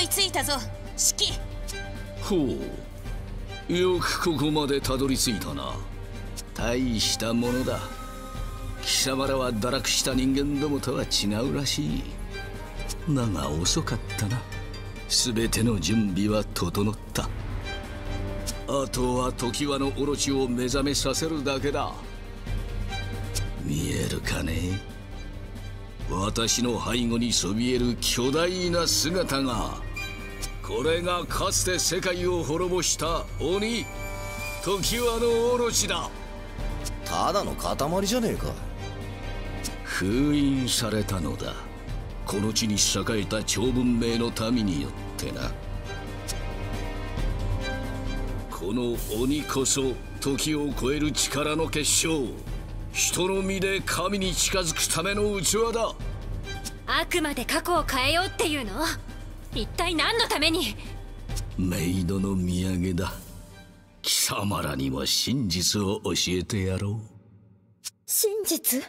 いついたぞ。四季ほう。よくここまでたどり着いたな。大したものだ。貴様らは堕落した人間どもとは違うらしい。だが遅かったな。全ての準備は整った。あとは常盤のオロチを目覚めさせるだけだ。見えるかね？私の背後にそびえる巨大な姿が。これがかつて世界を滅ぼした鬼。常盤のオロチだ。ただの塊じゃねえか。封印されたのだ。この地に栄えた超文明の民によってな。この鬼こそ時を超える力の結晶。人の身で神に近づくための器だ。あくまで過去を変えようっていうの？一体何のために？メイドの土産だ。貴様らにも真実を教えてやろう。真実？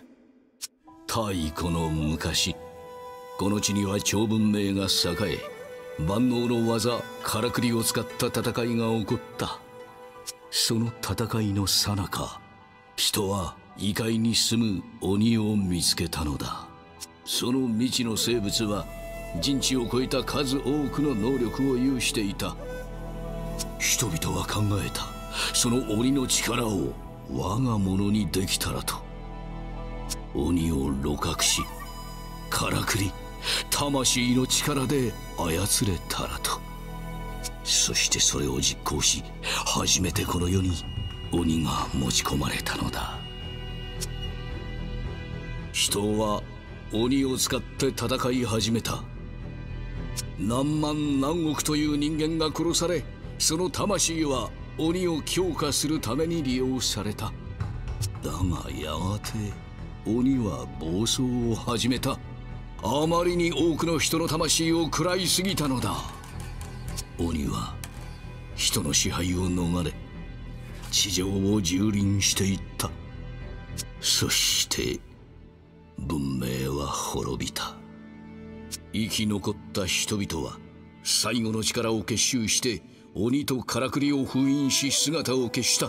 太古の昔。この地には超文明が栄え万能の技からくりを使った戦いが起こった。その戦いの最中人は異界に住む鬼を見つけたのだ。その未知の生物は人知を超えた数多くの能力を有していた。人々は考えたその鬼の力を我が物にできたらと。鬼を鹵獲しからくり魂の力で操れたらと。そしてそれを実行し初めてこの世に鬼が持ち込まれたのだ。人は鬼を使って戦い始めた。何万何億という人間が殺されその魂は鬼を強化するために利用された。だがやがて鬼は暴走を始めた。あまりに多くの人の魂を食らいすぎたのだ。鬼は人の支配を逃れ地上を蹂躙していった。そして文明は滅びた。生き残った人々は最後の力を結集して鬼とからくりを封印し姿を消した。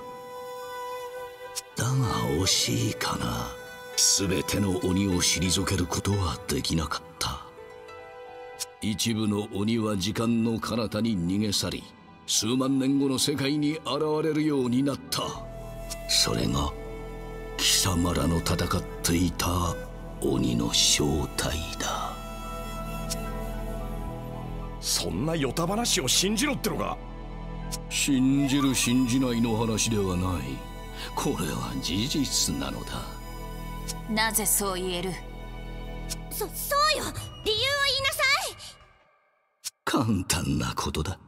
だが惜しいかな。全ての鬼を退けることはできなかった。一部の鬼は時間の彼方に逃げ去り数万年後の世界に現れるようになった。それが貴様らの戦っていた鬼の正体だ。そんなヨタ話を信じろってのか？信じる信じないの話ではない。これは事実なのだ。なぜそう言える？そそうよ。理由を言いなさい。簡単なことだ。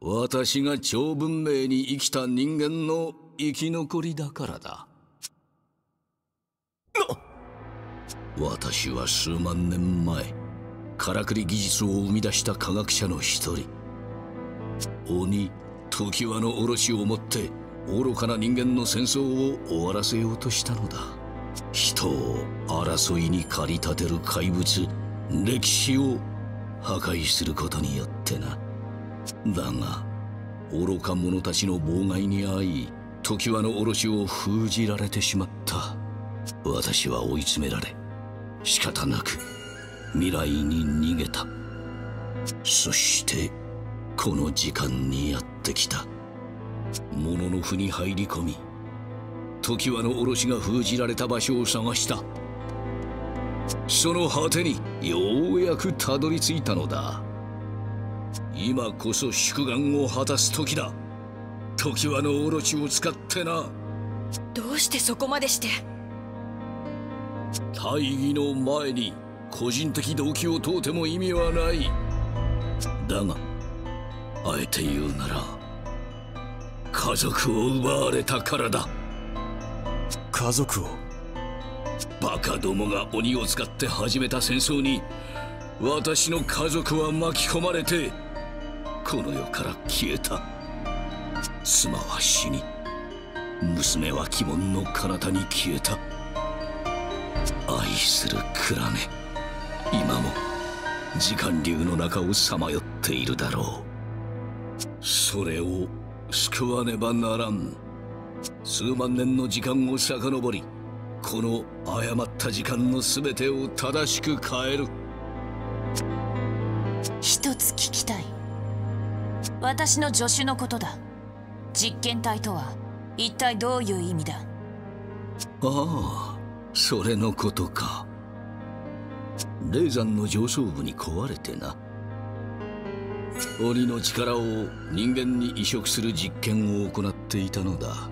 私が超文明に生きた人間の生き残りだからだ。私は数万年前からくり技術を生み出した科学者の一人。鬼常盤の卸をもって愚かな人間の戦争を終わらせようとしたのだ。人を争いに駆り立てる怪物歴史を破壊することによってな。だが愚か者たちの妨害に遭い常盤の卸を封じられてしまった。私は追い詰められ仕方なく未来に逃げた。そしてこの時間にやってきた。物の符に入り込み常盤の卸が封じられた場所を探した。その果てにようやくたどり着いたのだ。今こそ祝願を果たす時だ。常盤の卸を使ってな。どうしてそこまでして？大義の前に個人的動機を問うても意味はない。だがあえて言うなら家族を奪われたからだ。家族を？バカどもが鬼を使って始めた戦争に私の家族は巻き込まれてこの世から消えた。妻は死に。娘は鬼門の彼方に消えた。愛するクラネ今も時間流の中をさまよっているだろう。それを救わねばならん。数万年の時間を遡りこの誤った時間の全てを正しく変える。一つ聞きたい。私の助手のことだ。実験体とは一体どういう意味だ？ああそれのことか霊山の上層部に壊れてな。鬼の力を人間に移植する実験を行っていたのだ。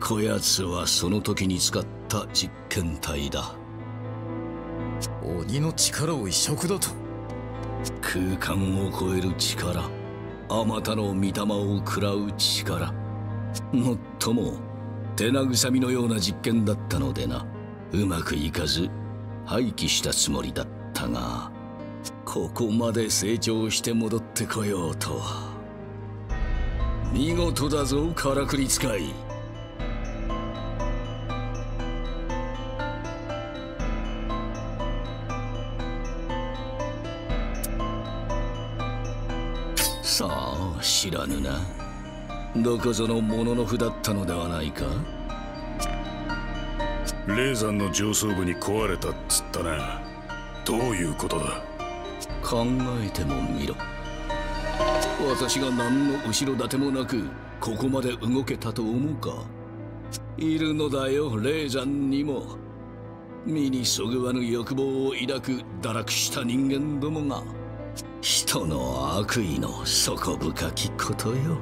こやつはその時に使った実験体だ。鬼の力を移植だと。空間を超える力。あまたの御霊を食らう力。もっとも手慰みのような実験だったのでな。うまくいかず廃棄したつもりだったがここまで成長して戻ってこようとは。見事だぞからくり使い。さあ知らぬな。どこぞの物の符だったのではないか？霊山の上層部に壊れたっつったな。どういうことだ？考えてもみろ。私が何の後ろ盾もなくここまで動けたと思うか。いるのだよ霊山にも。身にそぐわぬ欲望を抱く堕落した人間どもが人の悪意の底深きことよ。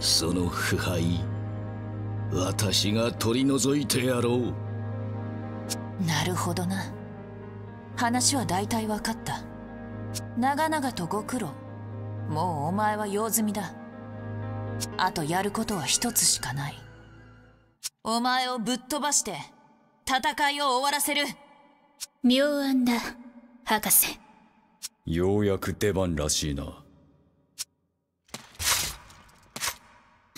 その腐敗私が取り除いてやろう。なるほどな。話は大体分かった。長々とご苦労。もうお前は用済みだ。あとやることは一つしかない。お前をぶっ飛ばして戦いを終わらせる。妙案だ博士。ようやく出番らしいな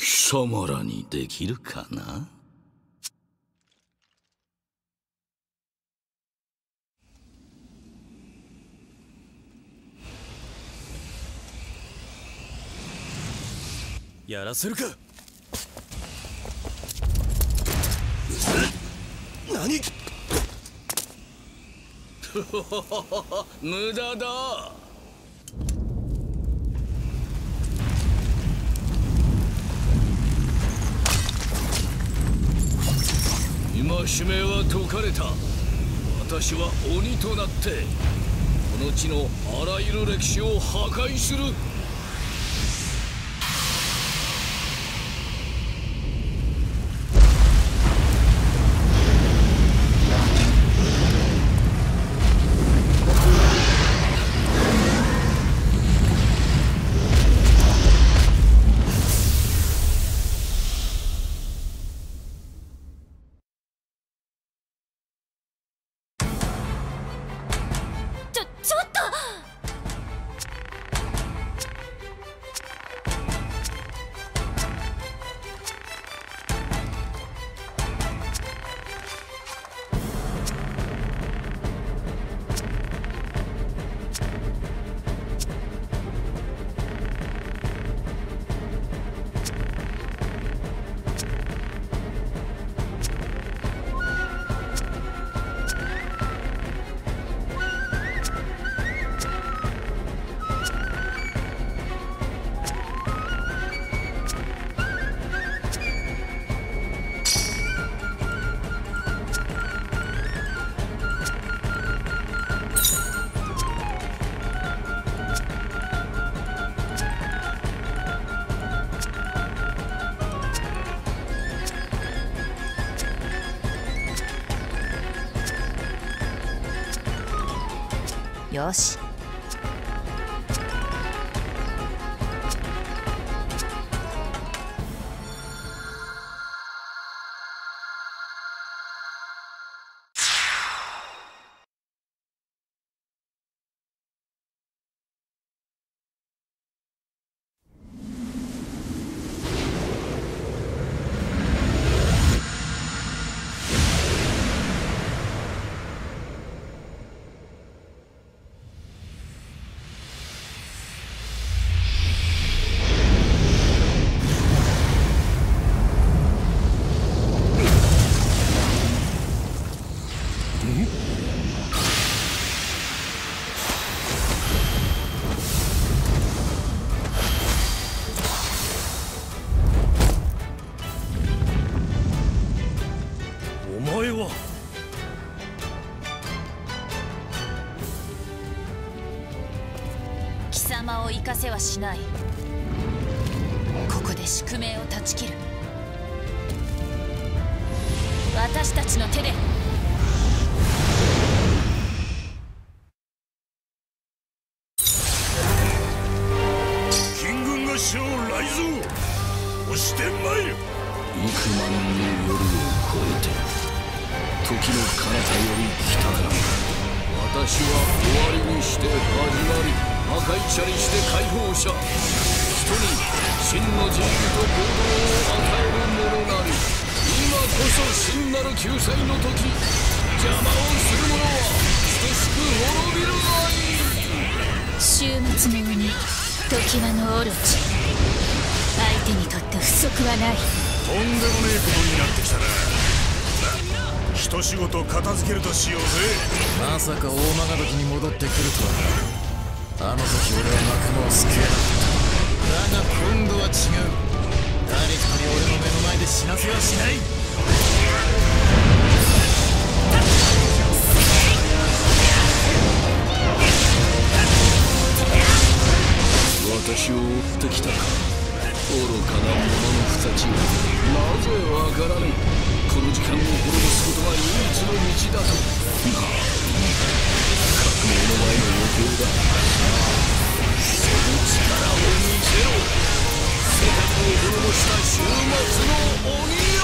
貴様らにできるかな？やらせるか！何？無駄だ今使命は解かれた。私は鬼となってこの地のあらゆる歴史を破壊する。よし。を生かせはしない。ここで宿命を断ち切る。私たちの手で。金軍が将来蔵。押してまいる。幾万の夜を越えて時の彼方より来たか私は終わりにして始まり破壊者にして解放者。人に真の自由と行動を与える者なり。今こそ真なる救済の時。邪魔をする者は等しく滅びるがい。い終末の鬼常盤のオロチ相手にとって不足はない。とんでもねえことになってきたな。な一仕事片付けるとしようぜ。まさか大曲時に戻ってくるとはなあの時俺は仲間を救えなかっただが今度は違う。誰一人俺の目の前で死なせはしない。私を追ってきた。か愚かな者の二たちなぜわからぬ。この時間を滅ぼすことが唯一の道だと。なあの前の余興だその力を見せろ世界を滅ぼした終末の鬼よ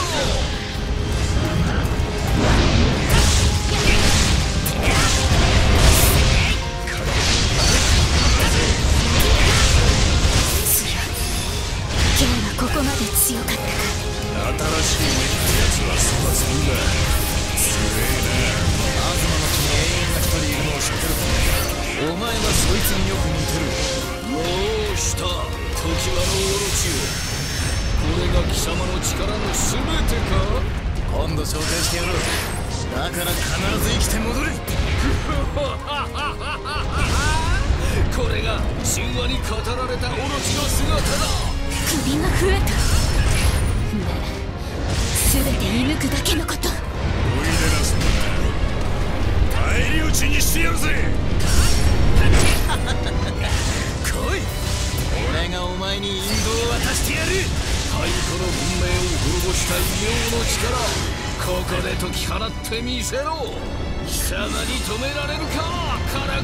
今日はここまで強かったか新しい目ってやつは育つんだすげえ東の木に永遠が一人いるのを知ってるかお前はそいつによく似てる。ようした。時はのオロチよこれが貴様の力の全てか。今度紹介してやろうだから必ず生きて戻れ。これが神話に語られたオロチの姿だ。首が増えた。で全て射抜くだけのこと。なおいでなそんな返り討ちにしてやるぜ来い。俺がお前に引導を渡してやる。太古の文明を滅ぼした異形の力。ここで解き放ってみせろ。貴様に止められるかから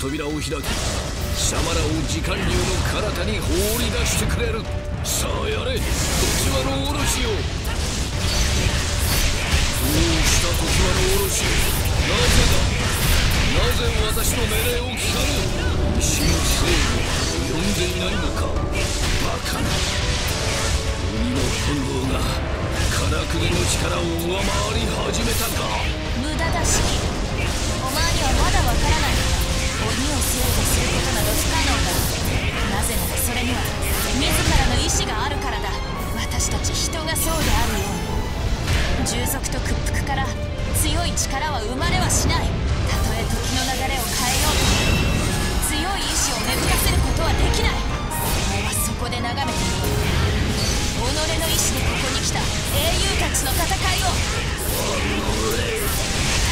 扉を開きシャマラを時間流の彼方に放り出してくれる。さあやれ時はのおろしよどうした時はのおろしなぜだ？なぜ私の命令を聞かぬ石の正義呼んでいないのか。バカな。鬼の本能がカラクリの力を上回り始めたか。無駄だしお前にはまだわからない。のか鬼を制御することなど不可能だなぜならそれには自らの意志があるからだ私たち人がそうであるように従属と屈服から強い力は生まれはしないたとえ時の流れを変えようと強い意志を芽吹かせることはできないお前はそこで眺めている己の意志でここに来た英雄たちの戦いを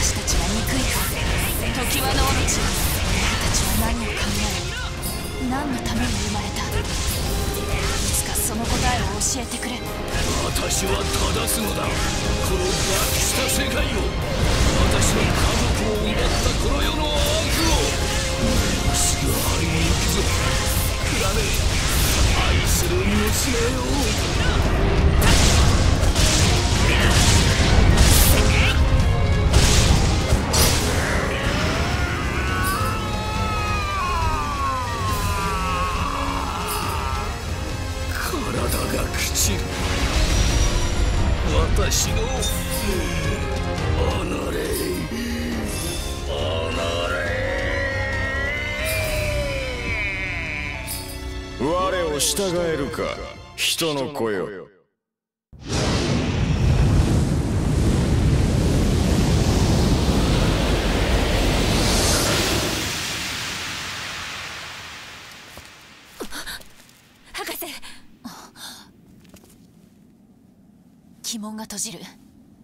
私たちは憎いか。時はのオロチ何のために生まれた？いつかその答えを教えてくれ。私は正すのだ。この脱した世界を。私の家族を奪ったこの世の悪を。もうすぐ会いに行くぞ。クラネ愛する娘よ私の離れ。離れ。我を従えるか。人の子よ博士鬼門が閉じる。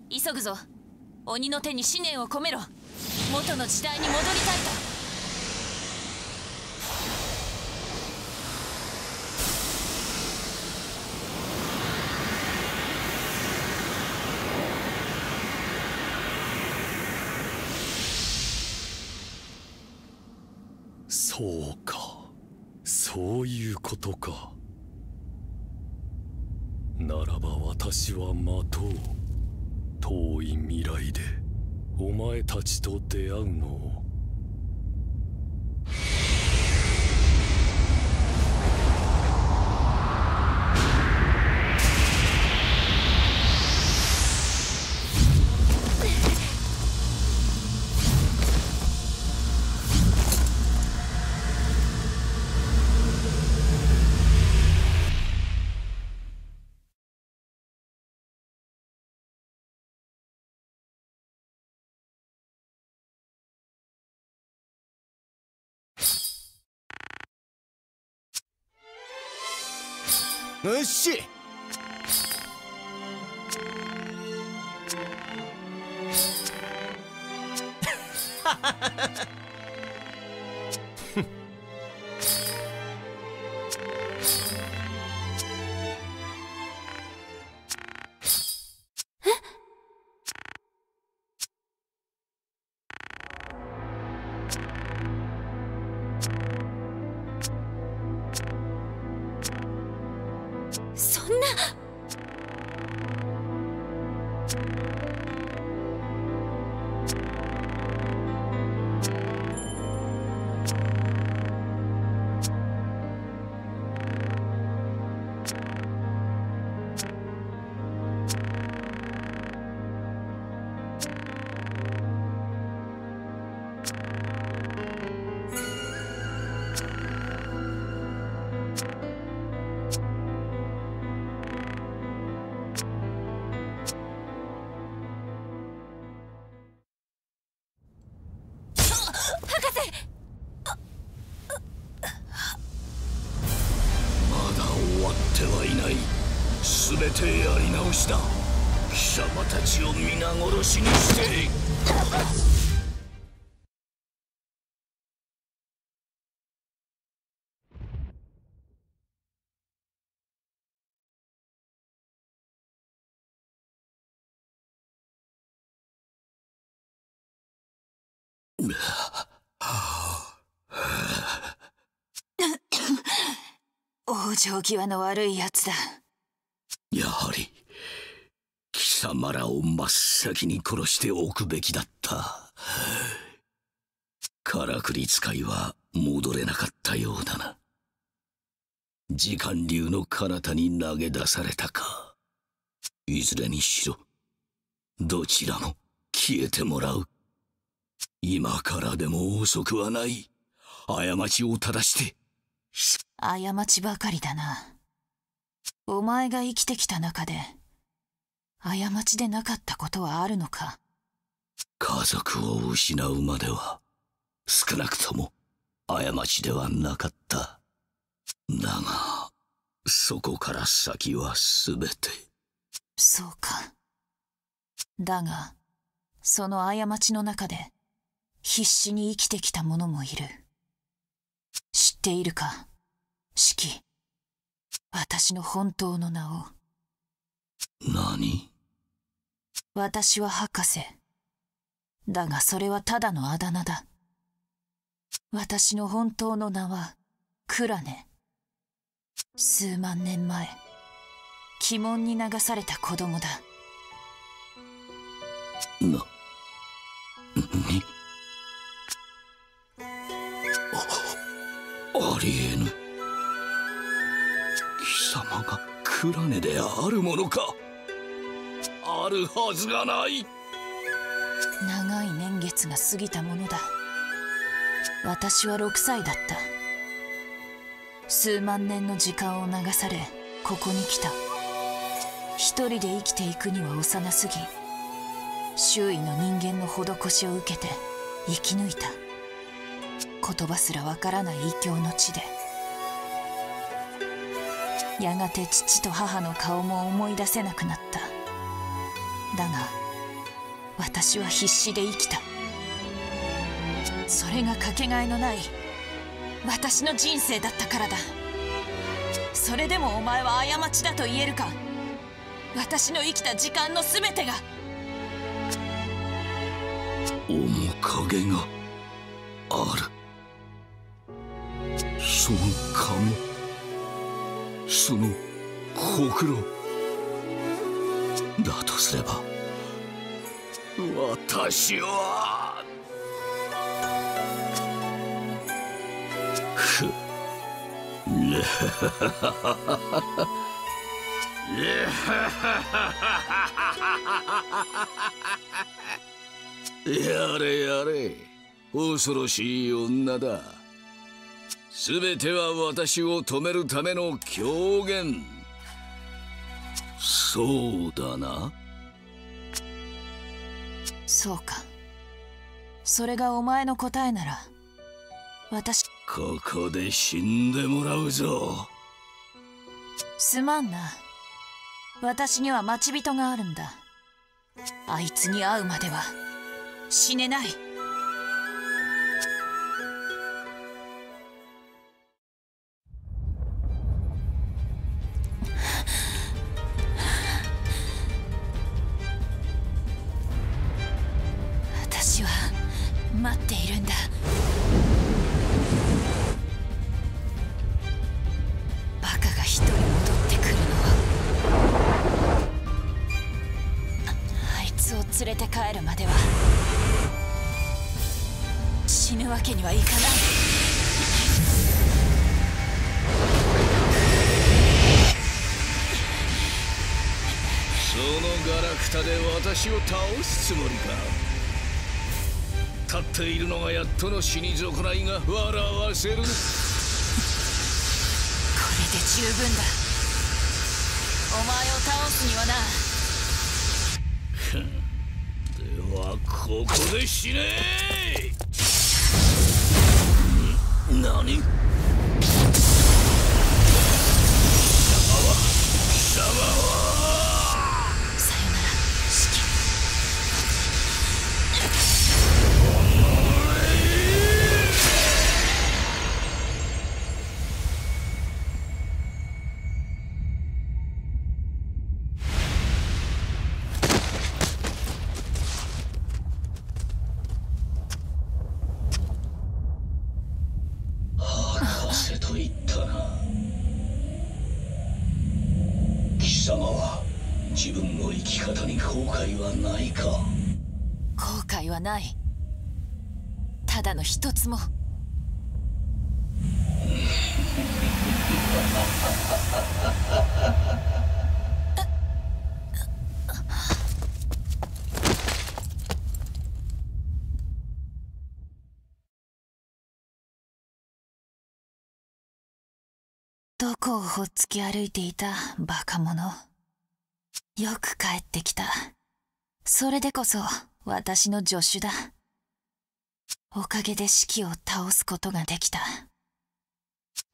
急ぐぞ。鬼の手に思念を込めろ。元の時代に戻りたいと。そうか。そういうことか。ならば私は待とう。遠い未来でお前たちと出会うのを。よっしそしだ貴様たちを皆殺しにして。往生際の悪いやつだ。やはり。貴様らを真っ先に殺しておくべきだった。からくり使いは戻れなかったようだな。時間流の彼方に投げ出されたか。いずれにしろどちらも消えてもらう。今からでも遅くはない。過ちを正して。過ちばかりだな。お前が生きてきた中で過ちでなかったことはあるのか？家族を失うまでは少なくとも過ちではなかった。だがそこから先は全て。そうか。だがその過ちの中で必死に生きてきた者もいる。知っているか？四季。私の本当の名を。何？私は博士。だがそれはただのあだ名だ。私の本当の名はクラネ。数万年前鬼門に流された子供だ。なにあありえぬ。貴様がクラネであるものか。あるはずがない。長い年月が過ぎたものだ。私は6歳だった。数万年の時間を流されここに来た。一人で生きていくには幼すぎ周囲の人間の施しを受けて生き抜いた。言葉すらわからない異教の地で。やがて父と母の顔も思い出せなくなった。だが私は必死で生きた。それがかけがえのない私の人生だったからだ。それでもお前は過ちだと言えるか。私の生きた時間の全てが。面影がある。その顔。そのほくろ。だとすれば。私はふね やれやれ。恐ろしい女だ。全ては私を止めるための狂言。そうだな。そうか。それがお前の答えなら私ここで死んでもらうぞ。すまんな。私には待ち人があるんだ。あいつに会うまでは死ねないのガラクタで私を倒すつもりか。立っているのがやっとの死に損ないが笑わせる。これで十分だ。お前を倒すにはな。ではここで死ね。ん？何？どこをほっつき歩いていたバカ者。よく帰ってきた。それでこそ私の助手だ。おかげで四季を倒すことができた。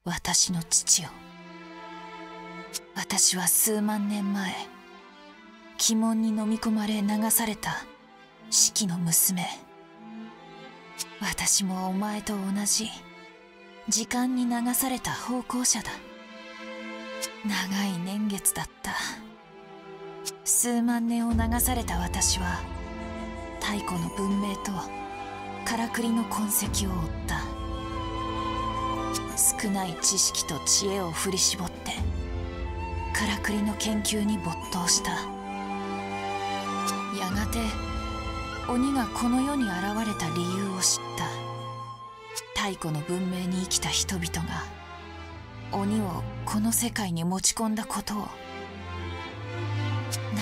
私の父を私は数万年前鬼門に飲み込まれ流された四季の娘。私もお前と同じ時間に流された奉公者だ。長い年月だった。数万年を流された私は太古の文明とからくりの痕跡を追った。少ない知識と知恵を振り絞ってからくりの研究に没頭した。やがて鬼がこの世に現れた理由を知った。太古の文明に生きた人々が鬼をこの世界に持ち込んだことを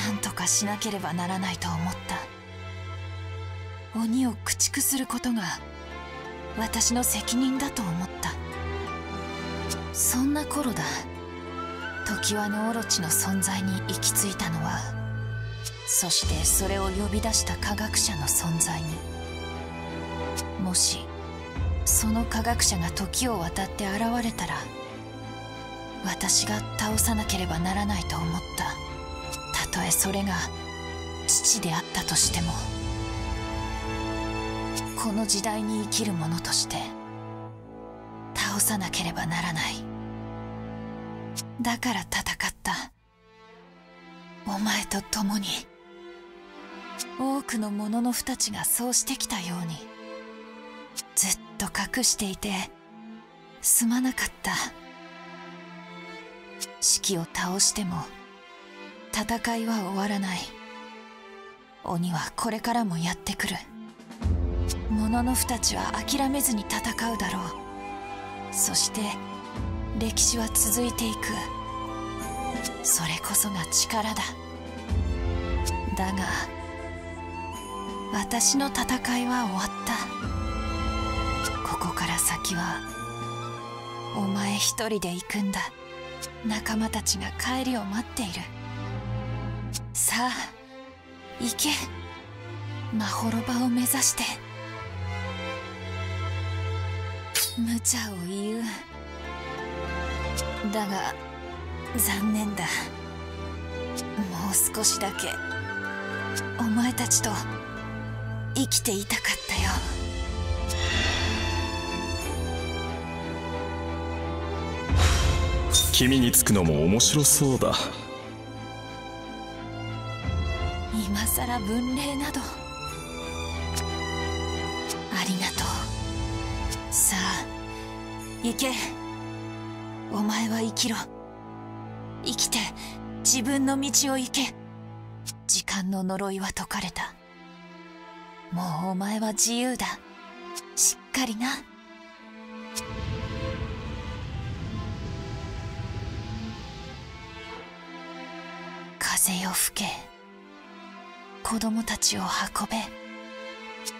何とかしなければならないと思った。鬼を駆逐することが私の責任だと思った。そんな頃だ。常盤のオロチの存在に行き着いたのはそしてそれを呼び出した科学者の存在に。もしその科学者が時を渡って現れたら私が倒さなければならないと思った。たとえそれが父であったとしてもこの時代に生きる者として倒さなければならない。だから戦った。お前と共に多くの者の二ちがそうしてきたようにずっと隠していてすまなかった。四季を倒しても戦いは終わらない。鬼はこれからもやってくる。者の二ちは諦めずに戦うだろう。そして歴史は続いていく。それこそが力だ。だが私の戦いは終わった。ここから先はお前一人で行くんだ。仲間たちが帰りを待っている。さあ行け。まほろばを目指して。無茶を言う。だが残念だ。もう少しだけ。お前たちと生きていたかったよ。君につくのも面白そうだ。今さら分霊など。ありがとう。さあ行け。お前は生きろ。生きて自分の道を行け。時間の呪いは解かれた。もうお前は自由だ。しっかりな。風よ吹け。子供たちを運べ。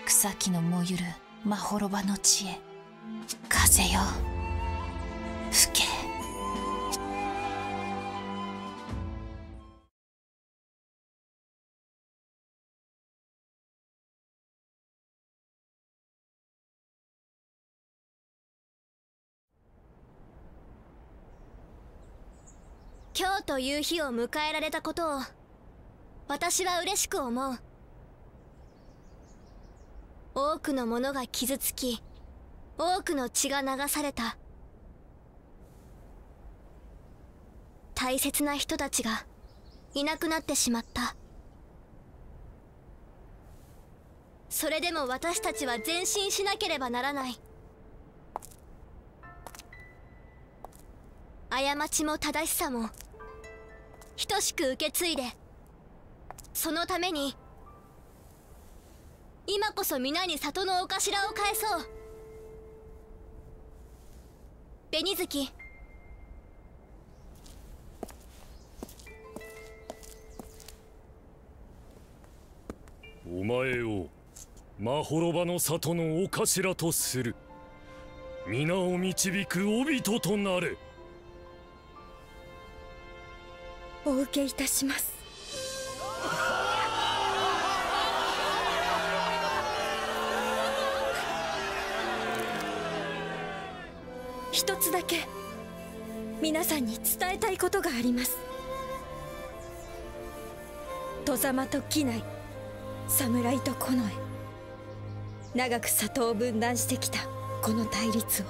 草木の燃ゆるまほろばの地へ。風よ。吹け。今日という日を迎えられたことを私は嬉しく思う。多くの者が傷つき多くの血が流された。大切な人たちがいなくなってしまった。それでも私たちは前進しなければならない。過ちも正しさも等しく受け継いで。そのために今こそ皆に里のお頭を返そう。紅月お前をまほろばの里のお頭とする。皆を導く帯人となれ。お受けいたします。一つだけ皆さんに伝えたいことがあります。戸様と機内侍と近衛。長く里を分断してきたこの対立を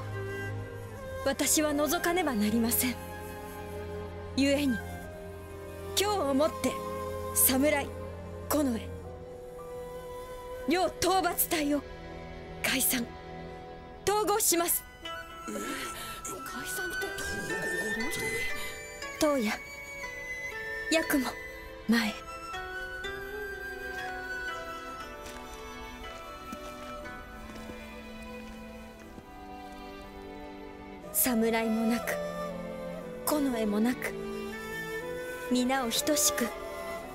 私は除かねばなりません。故に今日をもって侍近衛両討伐隊を解散統合します。解散って当夜八雲前侍もなく近衛もなく皆を等しく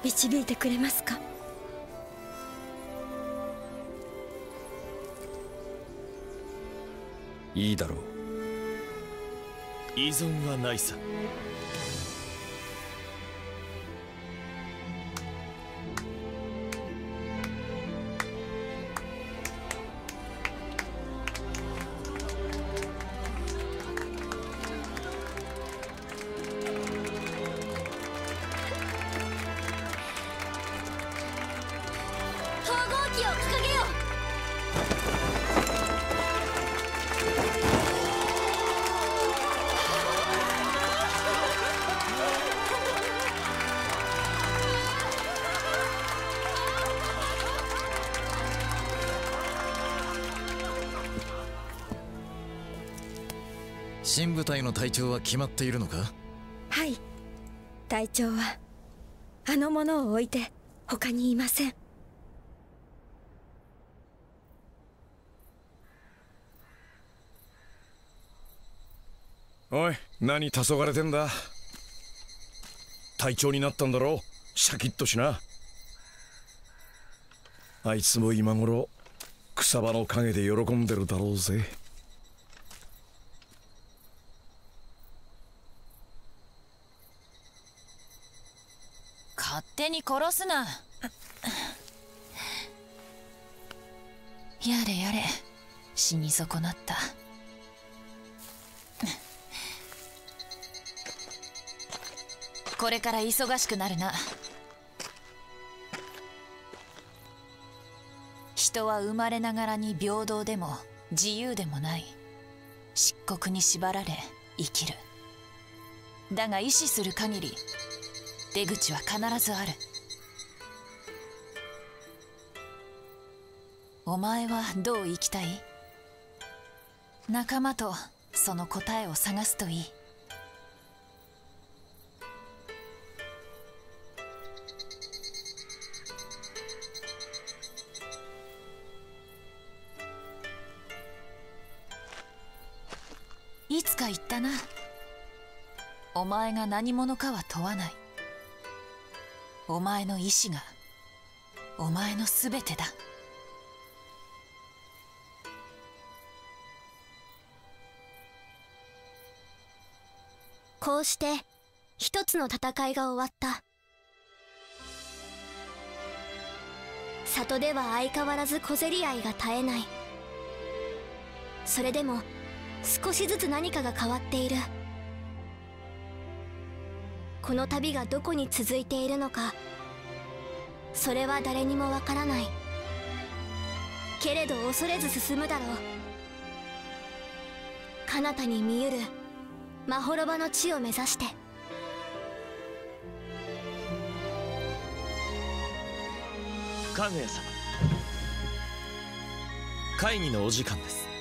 導いてくれますか？いいだろう。依存はないさ旗を掲げよ新部隊の隊長は決まっているのか？はい。隊長はあの者を置いて他にいません。おい何黄昏れてんだ？隊長になったんだろ？うシャキッとしな。あいつも今頃草場の陰で喜んでるだろうぜ。勝手に殺すな。やれやれ。死に損なった。これから忙しくなるな。人は生まれながらに平等でも自由でもない。漆黒に縛られ生きる。だが意志する限り出口は必ずある。お前はどう生きたい？仲間とその答えを探すといい。たな。お前が何者かは問わない。お前の意志がお前の全てだ。こうして一つの戦いが終わった。里では相変わらず小競り合いが絶えない。それでも少しずつ何かが変わっている。この旅がどこに続いているのかそれは誰にもわからない。けれど恐れず進むだろう。彼方に見ゆるまほろばの地を目指して。かぐや様。会議のお時間です。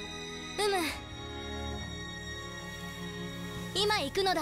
行くのだ。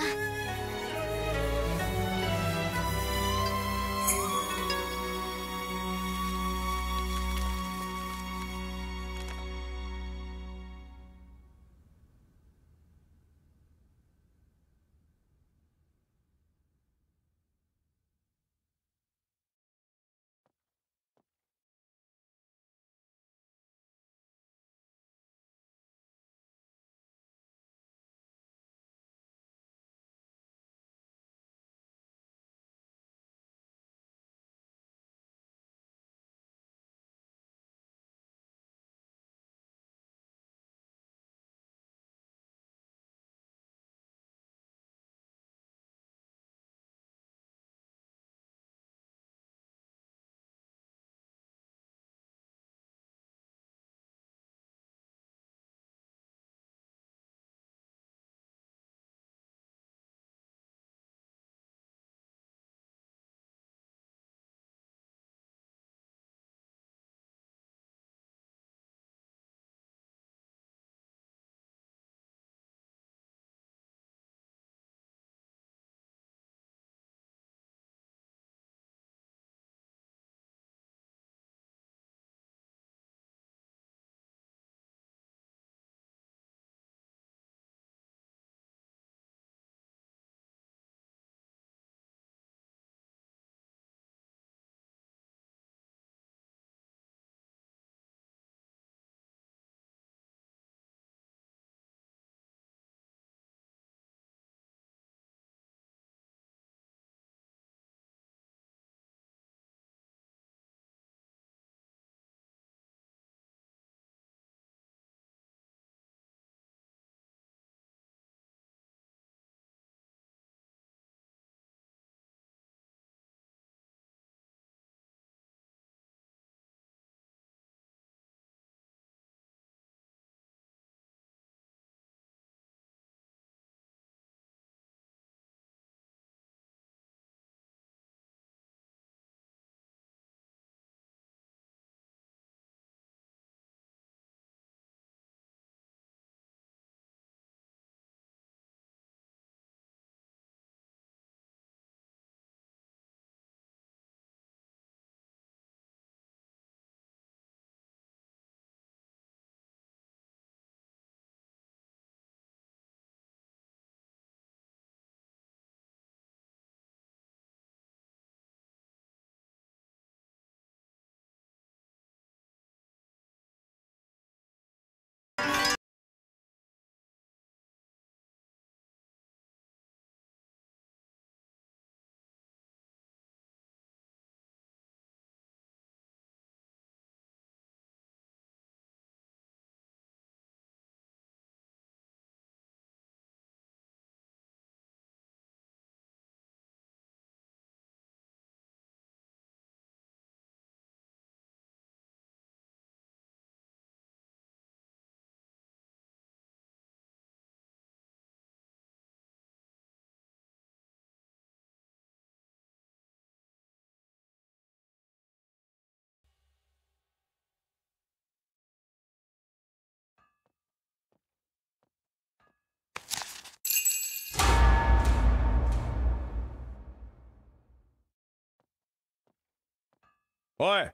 おい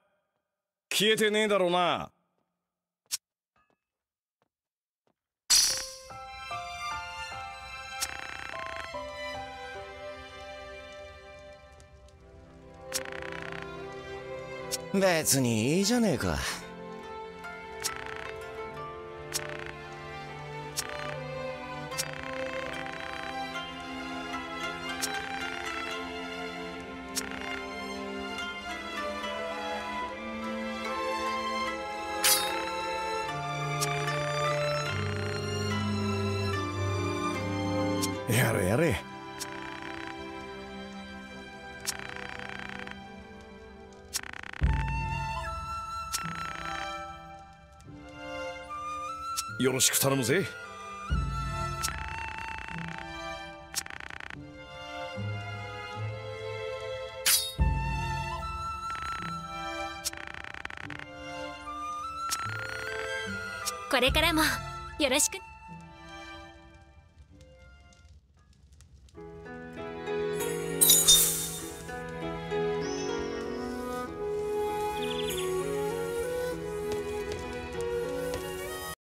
消えてねえだろうな。別にいいじゃねえか。ろしく頼むぜ。これからもよろしく。